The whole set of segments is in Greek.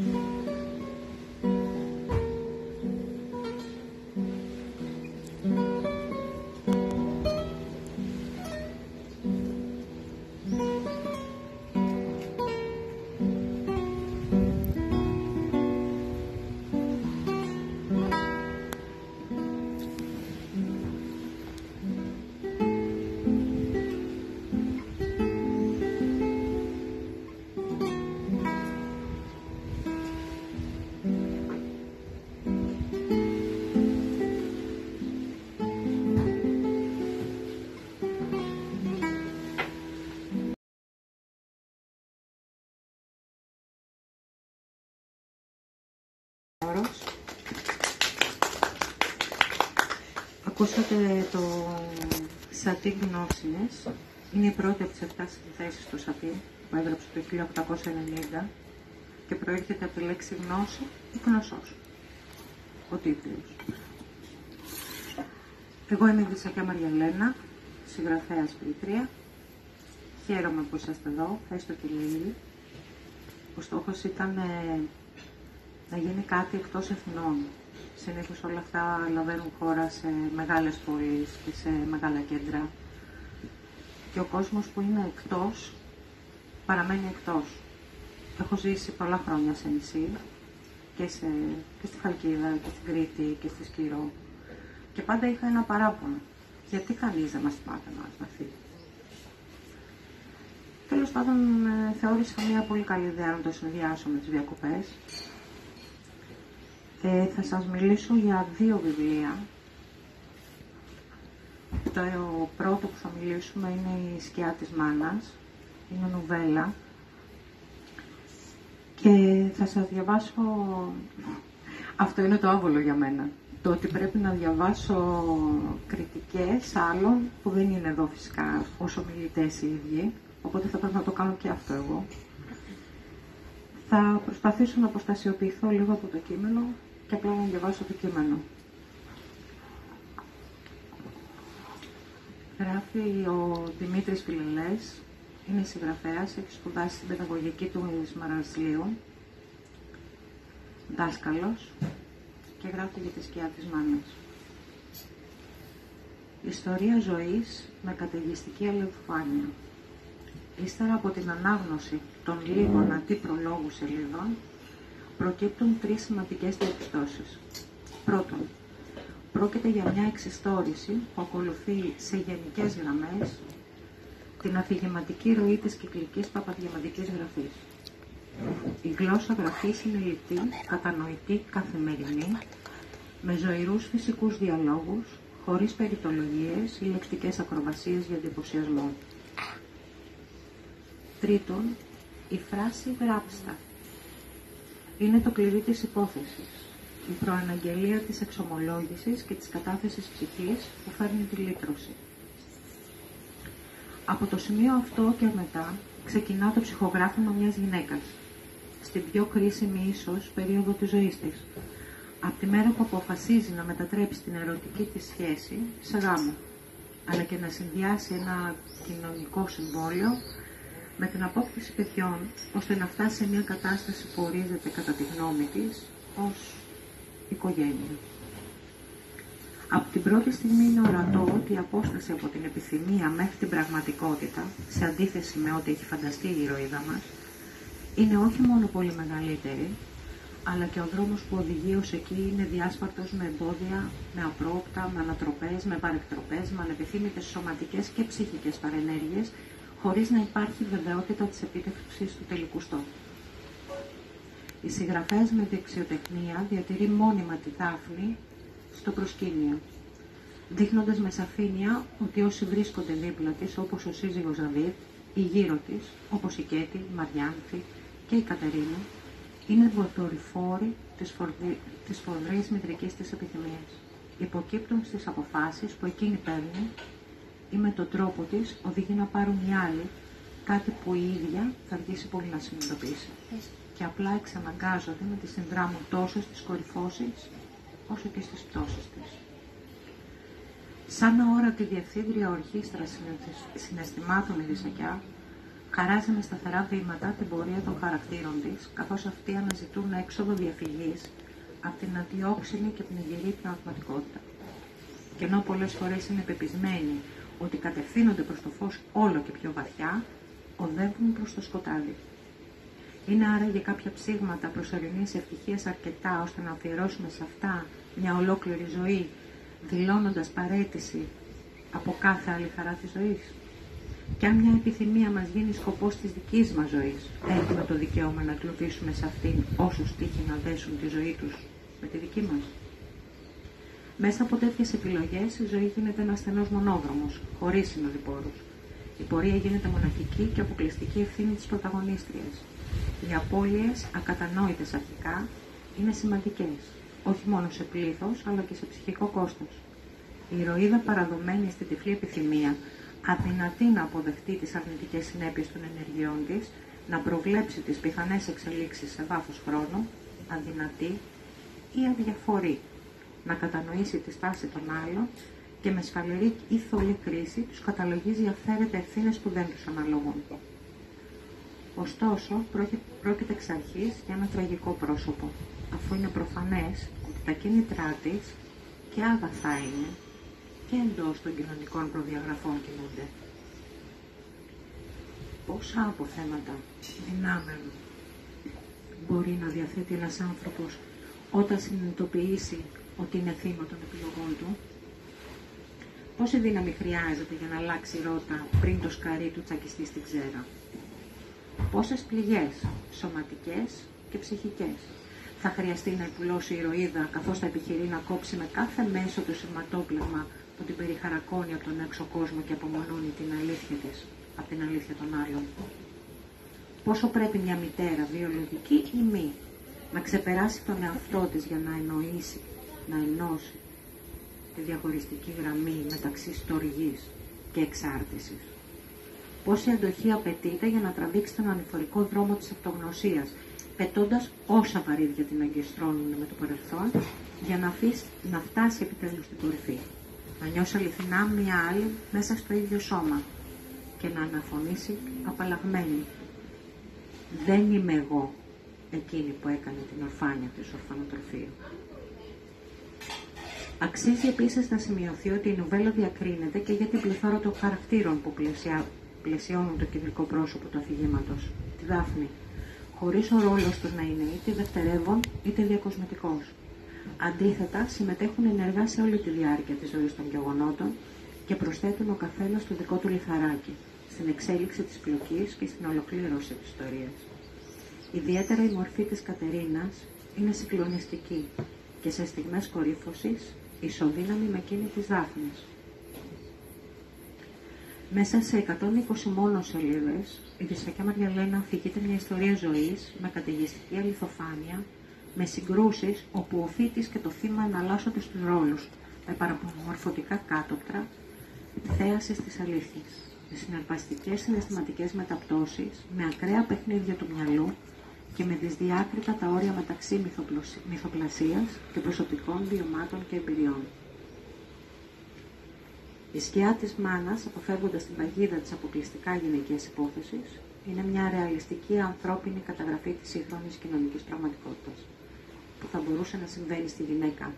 Mm-hmm. Ακούσατε το Σατί Γνώσινες. Είναι η πρώτη από τις 7 συνθέσεις του Σατί που έγραψε το 1890 και προέρχεται από τη λέξη γνώση ή γνωσός. Ο τίτλος. Εγώ είμαι η Βυσσακιά Μαριαλένα, συγγραφέας σπίτρια. Χαίρομαι που είσαστε εδώ, έστω και λίγοι. Ο στόχος ήταν ε, να γίνει κάτι εκτός εθνών. Συνήθως όλα αυτά λαβαίνουν χώρα σε μεγάλες πόλεις και σε μεγάλα κέντρα. Και ο κόσμος που είναι εκτός, παραμένει εκτός. Έχω ζήσει πολλά χρόνια σε νησί και, σε, και στη Χαλκίδα και στην Κρήτη και στη Σκύρο. Και πάντα είχα ένα παράπονο. Γιατί κανείς δεν μας θυμάται να έρθει. Τέλος πάντων, ε, θεώρησα μια πολύ καλή ιδέα να το συνδυάσω με τις διακοπές ε, θα σας μιλήσω για δύο βιβλία. Το πρώτο που θα μιλήσουμε είναι η σκιά της μάνας, είναι νουβέλα. Και θα σας διαβάσω, αυτό είναι το άβολο για μένα, το ότι πρέπει να διαβάσω κριτικές άλλων που δεν είναι εδώ φυσικά ως ομιλητές οι ίδιοι, οπότε θα πρέπει να το κάνω και αυτό εγώ. Θα προσπαθήσω να αποστασιοποιηθώ λίγο από το κείμενο και απλά να διαβάσω το κείμενο. Γράφει ο Δημήτρης Φιλελές, είναι συγγραφέας, έχει σπουδάσει στην παιδαγωγική του Μαρασλίου, δάσκαλος και γράφει για τη σκιά της μάνας. Ιστορία ζωής με καταιγιστική αλληλοφάνεια. Ύστερα από την ανάγνωση των λίγων αντίπρολόγου σελίδων, προκύπτουν τρεις σημαντικές διαπιστώσεις. Πρώτον, πρόκειται για μια εξιστόρηση που ακολουθεί σε γενικές γραμμές την αφηγηματική ροή της κυκλικής παπαδιαματικής γραφής. Η γλώσσα γραφής είναι λιτή, κατανοητή, καθημερινή, με ζωηρούς φυσικούς διαλόγους, χωρίς περιτολογίες ή λεξικές ακροβασίες για εντυπωσιασμό. Τρίτον, η φράση «γράψτα» είναι το κλειδί της υπόθεσης, η προαναγγελία της εξομολόγησης και της κατάθεσης ψυχής που φέρνει τη λύτρωση. Από το σημείο αυτό και μετά ξεκινά το ψυχογράφημα μιας γυναίκας, στην πιο κρίσιμη ίσως περίοδο της ζωής της, από τη μέρα που αποφασίζει να μετατρέψει την ερωτική της σχέση σε γάμο, αλλά και να συνδυάσει ένα κοινωνικό συμβόλαιο με την απόκτηση παιδιών, ώστε να φτάσει σε μια κατάσταση που ορίζεται κατά τη γνώμη της ως οικογένεια. Από την πρώτη στιγμή είναι ορατό ότι η απόσταση από την επιθυμία μέχρι την πραγματικότητα, σε αντίθεση με ό,τι έχει φανταστεί η ηρωίδα μας, είναι όχι μόνο πολύ μεγαλύτερη, αλλά και ο δρόμος που οδηγεί ως εκεί είναι διάσπαρτος με εμπόδια, με απρόπτα, με ανατροπές, με παρεκτροπές, με ανεπιθύμητες σωματικές και ψυχικές παρενέργειες χωρίς να υπάρχει βεβαιότητα της επίτευξης του τελικού στόχου. Η συγγραφέα με δεξιοτεχνία διατηρεί μόνιμα τη Δάφνη στο προσκήνιο, δείχνοντας με σαφήνεια ότι όσοι βρίσκονται δίπλα της, όπως ο σύζυγος Δαβίδ, ή γύρω της, όπως η Κέτη, η Μαριάνθη και η Κατερίνα, είναι δορυφόροι της, φορδι... της φοβρής μητρικής της επιθυμίας. Υποκύπτουν στις αποφάσεις που εκείνη παίρνει ή με τον τρόπο της οδηγεί να πάρουν οι άλλοι κάτι που η ίδια θα αργήσει πολύ να συνειδητοποιήσει. Και απλά εξαναγκάζονται να τη συνδράμουν τόσο στις κορυφώσεις όσο και στις πτώσεις της. Σαν αόρατη διευθύντρια ορχήστρα συναισθημάτων η Δησακιά, χαράζει με σταθερά βήματα την πορεία των χαρακτήρων της, καθώς αυτοί αναζητούν έξοδο διαφυγής από την αδιόξυνη και πνιγυρή πνευματικότητα. Και ενώ πολλές φορές είναι πεπισμένοι ότι κατευθύνονται προς το φως όλο και πιο βαθιά, οδεύουν προς το σκοτάδι. Είναι άραγε κάποια ψήγματα προσωρινής ευτυχίας αρκετά ώστε να αφιερώσουμε σε αυτά μια ολόκληρη ζωή, δηλώνοντας παρέτηση από κάθε άλλη χαρά της ζωής. Και αν μια επιθυμία μας γίνει σκοπός της δικής μας ζωής, έχουμε το δικαίωμα να κλοπήσουμε σε αυτήν όσους τύχει να δέσουν τη ζωή τους με τη δική μας. Μέσα από τέτοιες επιλογές η ζωή γίνεται ένας στενός μονόδρομος, χωρίς συνοδοιπόρους. Η πορεία γίνεται μοναχική και αποκλειστική ευθύνη της πρωταγωνίστριας. Οι απώλειες, ακατανόητες αρχικά, είναι σημαντικές, όχι μόνο σε πλήθος, αλλά και σε ψυχικό κόστος. Η ηρωίδα παραδομένη στην τυφλή επιθυμία, αδυνατή να αποδεχτεί τις αρνητικές συνέπειες των ενεργειών της, να προβλέψει τις πιθανές εξελίξεις σε βάθος χρόνου, αδυνατή ή αδιαφορεί να κατανοήσει τη στάση των άλλων και με σφαλερή ή θολή κρίση τους καταλογίζει αυθαίρετα ευθύνες που δεν τους αναλογούν. Ωστόσο, πρόκειται εξ αρχής για ένα τραγικό πρόσωπο, αφού είναι προφανές ότι τα κίνητρά της και άγαθά είναι και εντός των κοινωνικών προδιαγραφών κινούνται. Πόσα αποθέματα δυνάμεων μπορεί να διαθέτει ένας άνθρωπος όταν συνειδητοποιήσει ότι είναι θύμα των επιλογών του. Πόση δύναμη χρειάζεται για να αλλάξει ρότα πριν το σκαρί του τσακιστεί στην ξέρα; Πόσες πληγές, σωματικές και ψυχικές, θα χρειαστεί να υπουλώσει η ηρωίδα καθώς θα επιχειρεί να κόψει με κάθε μέσο το σηματόπλεγμα που την περιχαρακώνει από τον έξω κόσμο και απομονώνει την αλήθεια της από την αλήθεια των άλλων. Πόσο πρέπει μια μητέρα, βιολογική ή μη, να ξεπεράσει τον εαυτό της για να εννοήσει να ενώσει τη διαχωριστική γραμμή μεταξύ στοργής και εξάρτησης. Πόση αντοχή απαιτείται για να τραβήξει τον ανηφορικό δρόμο της αυτογνωσίας, πετώντας όσα βαρύδια την αγκιστρώνουν με το παρελθόν, για να, αφήσει, να φτάσει επιτέλους στην κορυφή. Να νιώσει αληθινά μία άλλη μέσα στο ίδιο σώμα και να αναφωνήσει απαλλαγμένη. Δεν είμαι εγώ εκείνη που έκανε την ορφάνια του ορφανοτροφείου. Αξίζει επίσης να σημειωθεί ότι η νουβέλα διακρίνεται και για την πληθώρα των χαρακτήρων που πλαισιά, πλαισιώνουν το κεντρικό πρόσωπο του αφηγήματος, τη Δάφνη, χωρίς ο ρόλος τους να είναι είτε δευτερεύον είτε διακοσμητικός. Αντίθετα, συμμετέχουν ενεργά σε όλη τη διάρκεια της ζωής των γεγονότων και προσθέτουν ο καθένας το δικό του λιθαράκι στην εξέλιξη της πλοκής και στην ολοκλήρωση της ιστορίας. Ιδιαίτερα η μορφή της Κατερίνας είναι συγκλονιστική και σε στιγμές κορύφωσης ισοδύναμη με εκείνη της Δάφνης. Μέσα σε 120 μόνος σελίδες, η Δυσσακιά Μαριαλένα αφηγείται μια ιστορία ζωής με καταιγιστική αληθοφάνεια, με συγκρούσεις όπου ο φίτης και το θύμα εναλλάσσονται στους ρόλους, με παραπομορφωτικά κάτωπτρα, θέαση της αλήθειας, με συναρπαστικές συναισθηματικές μεταπτώσεις, με ακραία παιχνίδια του μυαλού, και με δυσδιάκριτα τα όρια μεταξύ μυθοπλασίας και προσωπικών βιωμάτων και εμπειριών. Η σκιά της μάνας, αποφεύγοντας την παγίδα της αποκλειστικά γυναικής υπόθεσης, είναι μια ρεαλιστική ανθρώπινη καταγραφή της σύγχρονης κοινωνικής πραγματικότητας, που θα μπορούσε να συμβαίνει στη γυναίκα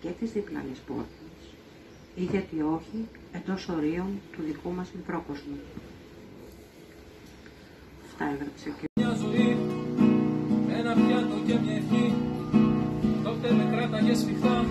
και της διπλανής πόρτας, ή γιατί όχι εντός ορίων του δικού μας μικρόκοσμου. Αυτά έγραψε και και μια ευχή. Τότε με κράταγες σφιχτά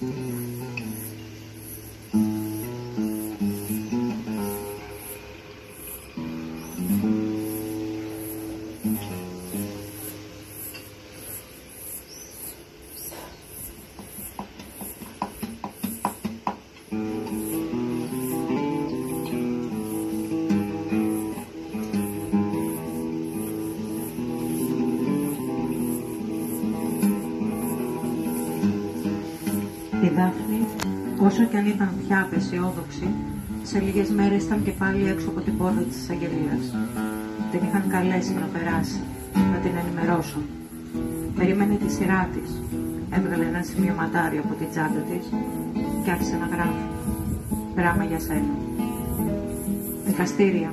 Mm-hmm. Όσο κι αν ήταν πια απεσιόδοξη, σε λίγες μέρες ήταν και πάλι έξω από την πόρτα της εισαγγελίας. Την είχαν καλέσει να περάσει, να την ενημερώσω. Περίμενε τη σειρά της. Έβγαλε ένα σημειωματάριο από την τσάντα της και άρχισε να γράφει. Γράμμα για σένα. Δικαστήρια.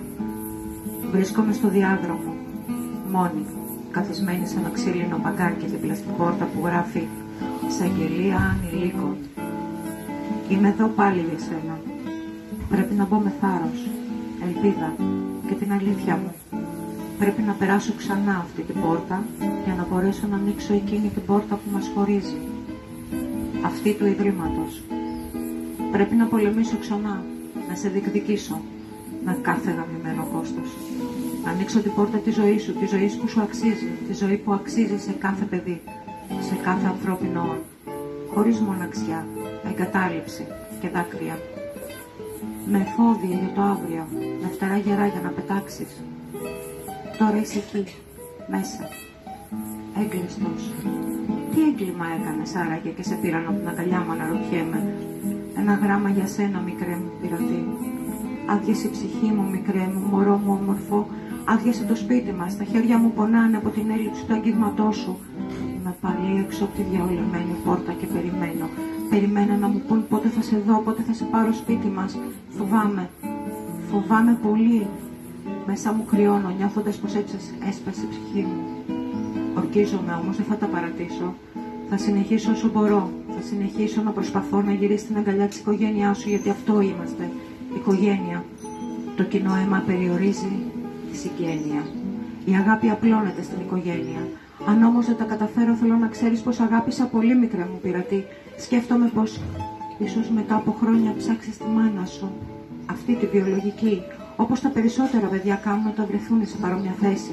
Βρίσκομαι στο διάδρομο. Μόνη. Καθισμένη σε ένα ξύλινο παγκάκι δίπλα στην πόρτα που γράφει Εισαγγελία ανηλίκων. Είμαι εδώ πάλι για σένα. Πρέπει να μπω με θάρρος, ελπίδα και την αλήθεια μου. Πρέπει να περάσω ξανά αυτή την πόρτα για να μπορέσω να ανοίξω εκείνη την πόρτα που μας χωρίζει. Αυτή του Ιδρύματος. Πρέπει να πολεμήσω ξανά, να σε διεκδικήσω, με κάθε γαμημένο κόστος. Να ανοίξω την πόρτα της ζωής σου, της ζωής που σου αξίζει, τη ζωή που αξίζει σε κάθε παιδί, σε κάθε ανθρώπινο όν. Χωρίς μοναξιά, εγκατάλειψη και δάκρυα. Με εφόδια για το αύριο, με φτερά γερά για να πετάξεις, Τώρα είσαι εκεί, μέσα, έγκλειστος. Τι έγκλημα έκανες άραγε και σε πήραν από την αγκαλιά μου αναρωτιέμαι. Ένα γράμμα για σένα, μικρέ μου πειρατή. Άδειασε η ψυχή μου, μικρέ μου, μωρό μου όμορφο. Άδειασε το σπίτι μας, τα χέρια μου πονάνε από την έλλειψη του αγγίγματός σου. Είμαι πάλι έξω από τη διαολεμένη πόρτα και περιμένω. Περιμένω να μου πούν πότε θα σε δω, πότε θα σε πάρω σπίτι μας. Φοβάμαι, φοβάμαι πολύ. Μέσα μου κρυώνω, νιώθοντας πως έτσι έσπασε η ψυχή μου. Ορκίζομαι όμως, δεν θα τα παρατήσω. Θα συνεχίσω όσο μπορώ. Θα συνεχίσω να προσπαθώ να γυρίσει στην αγκαλιά της οικογένειάς σου, γιατί αυτό είμαστε. Οικογένεια. Το κοινό αίμα περιορίζει τη συγγένεια. Η αγάπη απλώνεται στην οικογένεια. Αν όμως δεν τα καταφέρω, θέλω να ξέρεις πως αγάπησα πολύ μικρά μου πειρατή. Σκέφτομαι πως ίσως μετά από χρόνια ψάξεις τη μάνα σου. Αυτή τη βιολογική, όπως τα περισσότερα παιδιά κάνουν όταν βρεθούν σε παρόμοια θέση.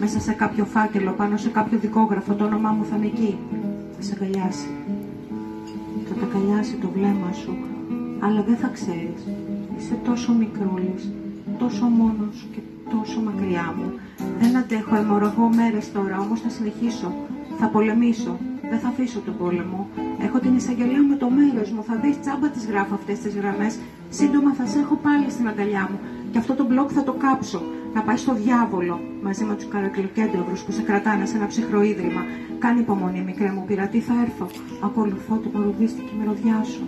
Μέσα σε κάποιο φάκελο, πάνω σε κάποιο δικόγραφο, το όνομά μου θα είναι εκεί. Θα σε αγκαλιάσει. Θα τα αγκαλιάσει το βλέμμα σου, αλλά δεν θα ξέρεις. Είσαι τόσο μικρούλης, τόσο μόνος και τόσο μακριά μου. Δεν αντέχω, αιμορραγώ μέρες τώρα, όμως θα συνεχίσω. Θα πολεμήσω. Δεν θα αφήσω τον πόλεμο. Έχω την εισαγγελία με το μέρο μου. Θα δεις τσάμπα τις γράφω αυτές τις γραμμές. Σύντομα θα σε έχω πάλι στην αγκαλιά μου. Και αυτό το μπλοκ θα το κάψω. Να πάει στο διάβολο μαζί με τους καρακλοκέντρου που σε κρατάνε σε ένα ψυχρό ίδρυμα. Κάνει υπομονή, μικρέ μου πειρατή, θα έρθω. Ακολουθώ την παροδίστικη μυρωδιά σου.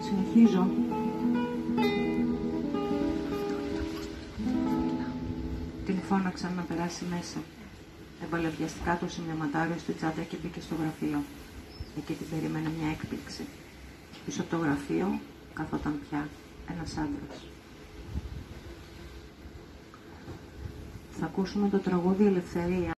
Συνεχίζω. Την φώναξαν να περάσει μέσα. Έβαλε βιαστικά το σημειωματάριο στη τσάντα και μπήκε στο γραφείο. Εκεί την περίμενε μια έκπληξη. Πίσω από το γραφείο καθόταν πια ένας άντρας. Θα ακούσουμε το τραγούδι Ελευθερία.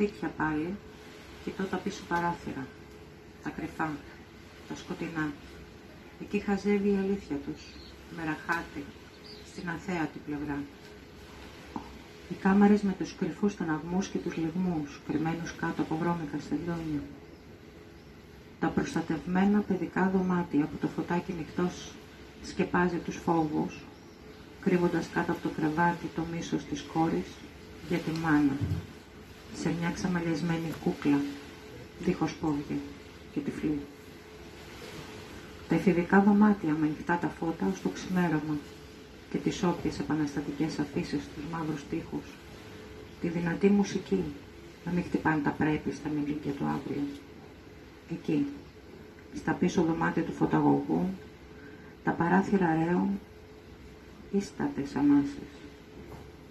Σπίτια πάλι, κοιτώ τα πίσω παράθυρα, τα κρυφά, τα σκοτεινά. Εκεί χαζεύει η αλήθεια τους, με ραχάτι, στην αθέατη πλευρά. Οι κάμαρες με τους κρυφούς αγμούς και τους λιγμούς, κρυμμένους κάτω από βρώμικα στεντόνια. Τα προστατευμένα παιδικά δωμάτια που το φωτάκι νυχτός σκεπάζει τους φόβους, κρύβοντας κάτω από το κρεβάτι το μίσος της κόρης για τη μάνα, σε μια ξαμαλιασμένη κούκλα, δίχως πόδια και τυφλή. Τα εφηβικά δωμάτια με ανοιχτά τα φώτα ως το ξημέρωμα και τις όποιες επαναστατικές αφήσεις στους μαύρους τοίχους, τη δυνατή μουσική να μην χτυπάνε τα πρέπει στα μιλίκια του αύριο. Εκεί, στα πίσω δωμάτια του φωταγωγού, τα παράθυρα ρέων, ίστατες ανάσες.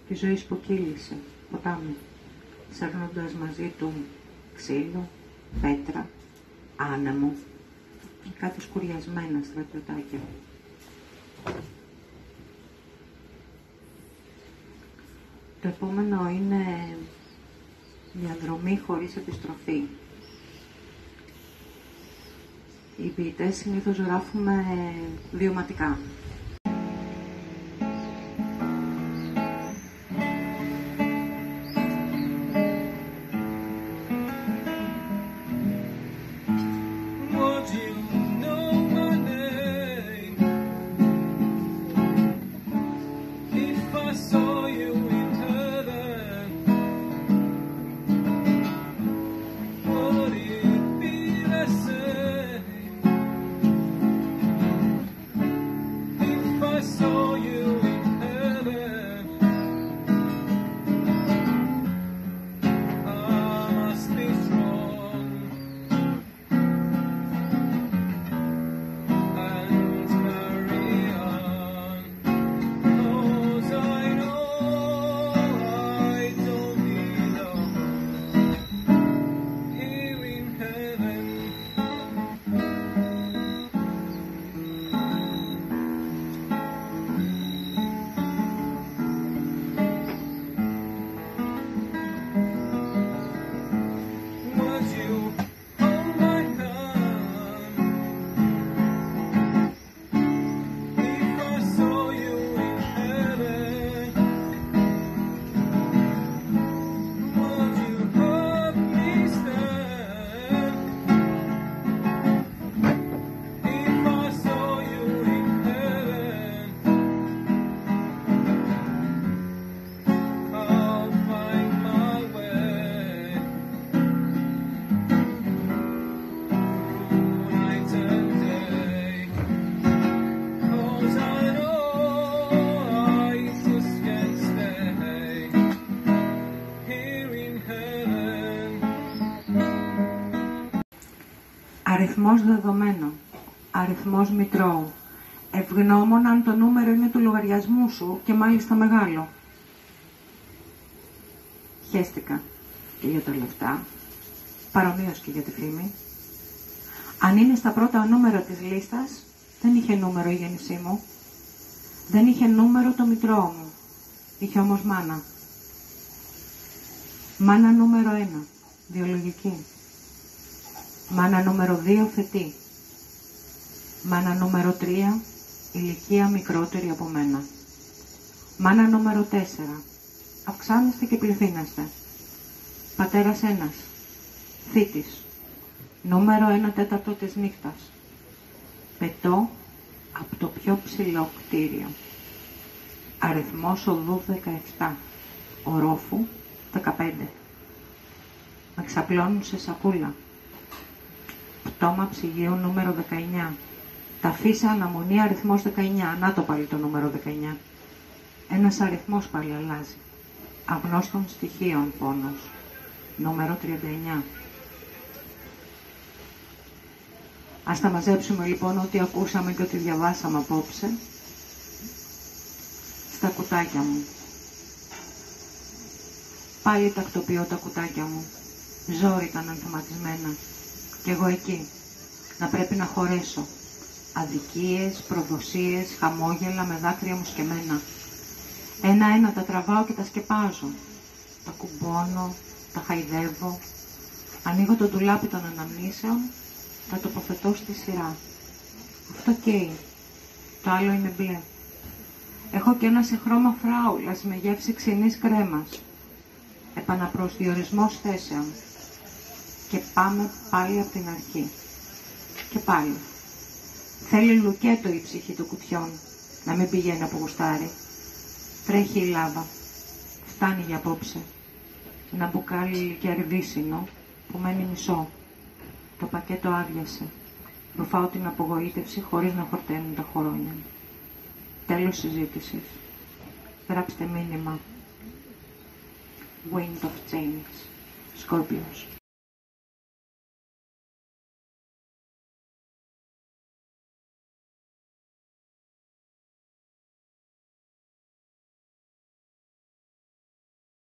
Η ζωή σποκύλησε, ποτάμι, ψάχνοντας μαζί του ξύλο, πέτρα, άνεμο και κάτι σκουριασμένα στρατιωτάκια. Το επόμενο είναι μια δρομή χωρίς επιστροφή. Οι ποιητές συνήθως γράφουμε βιωματικά. Αριθμός δεδομένο. Αριθμός μητρώου. Ευγνώμων αν το νούμερο είναι του λογαριασμού σου και μάλιστα μεγάλο. Χαίστηκα και για τα λεφτά, παρομοίως και για τη φήμη. Αν είναι στα πρώτα νούμερο της λίστας, δεν είχε νούμερο η γέννησή μου. Δεν είχε νούμερο το μητρό μου. Είχε όμως μάνα. Μάνα νούμερο ένα, βιολογική. Μάνα νούμερο 2 φετή. Μάνα νούμερο 3 ηλικία μικρότερη από μένα. Μάνα νούμερο 4 αυξάνεστε και πληθύνεστε. Πατέρας ένας. Θήτης. Νούμερο 1 τέταρτο της νύχτας. Πετώ από το πιο ψηλό κτίριο. Αριθμός οδού 17. Ορόφου 15. Με ξαπλώνουν σε σακούλα. Πτώμα ψυγείου νούμερο 19. Τα φύσα αναμονή αριθμός 19. Να το πάλι το νούμερο 19. Ένας αριθμός πάλι αλλάζει. Αγνώστων στοιχείων πόνος. Νούμερο 39. Ας τα μαζέψουμε λοιπόν ό,τι ακούσαμε και ό,τι διαβάσαμε απόψε στα κουτάκια μου. Πάλι τακτοποιώ τα κουτάκια μου. Ζόρι ήταν ανθεματισμένα. Κι εγώ εκεί. Να πρέπει να χωρέσω. Αδικίες, προδοσίες, χαμόγελα με δάκρυα μου σκεμμένα. Ένα-ένα τα τραβάω και τα σκεπάζω. Τα κουμπώνω, τα χαϊδεύω. Ανοίγω το ντουλάπι των αναμνήσεων, τα τοποθετώ στη σειρά. Αυτό καίει. Το άλλο είναι μπλε. Έχω και ένα σε χρώμα φράουλας με γεύση ξινής κρέμας. Επαναπροσδιορισμός θέσεων. Και πάμε πάλι από την αρχή. Και πάλι. Θέλει λουκέτο η ψυχή των κουτιών, να μην πηγαίνει από γουστάρι. Τρέχει η λάβα. Φτάνει για απόψε. Ένα μπουκάλι κερδίσινο που μένει μισό. Το πακέτο άδειασε. Ρουφάω την απογοήτευση χωρίς να χορταίνουν τα χρόνια. Τέλος συζήτησης. Γράψτε μήνυμα. Wind of Change. Scorpios.